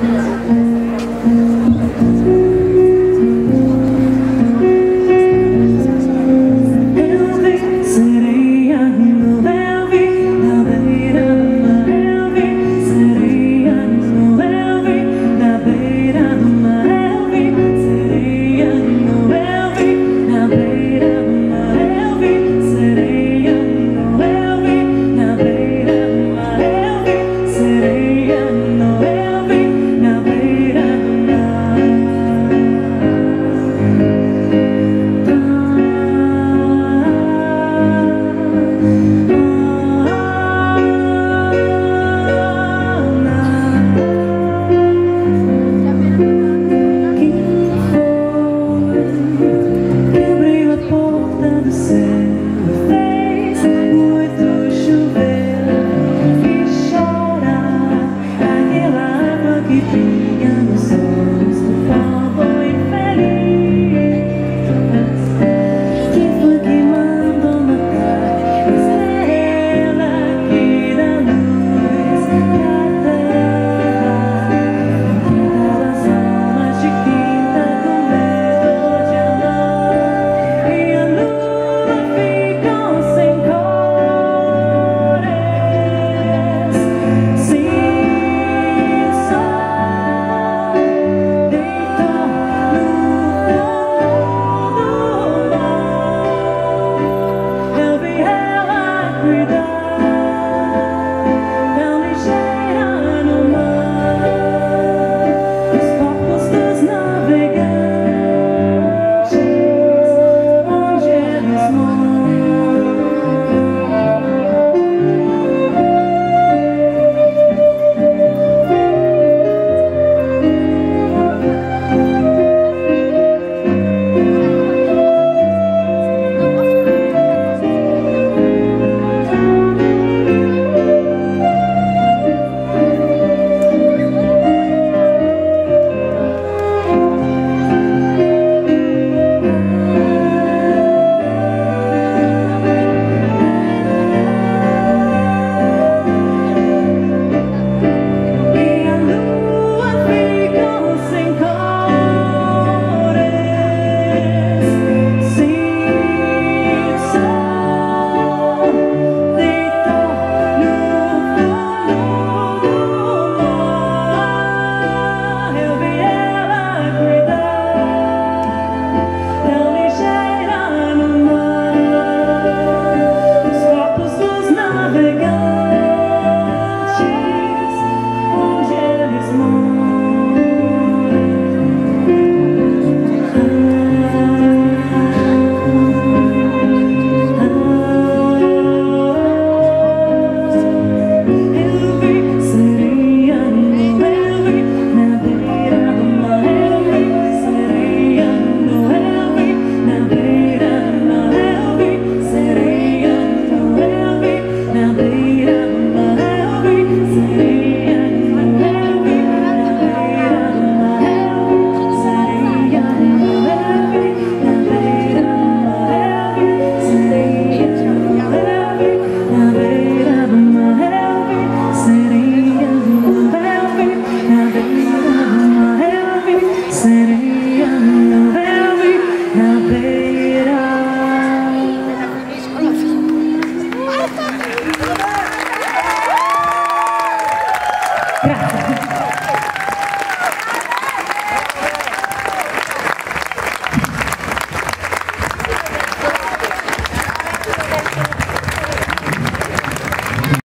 Grazie.